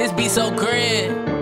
This be so grand.